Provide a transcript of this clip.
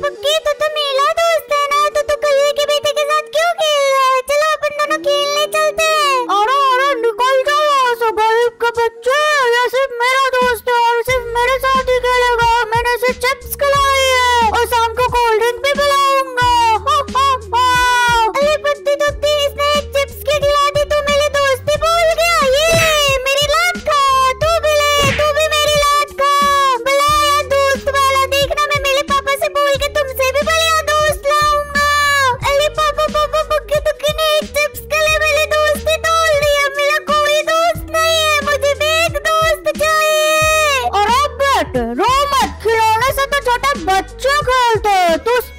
forget रो मत खिलौने से तो छोटे बच्चे खेलते तू स्पाइडरमैन का बेटा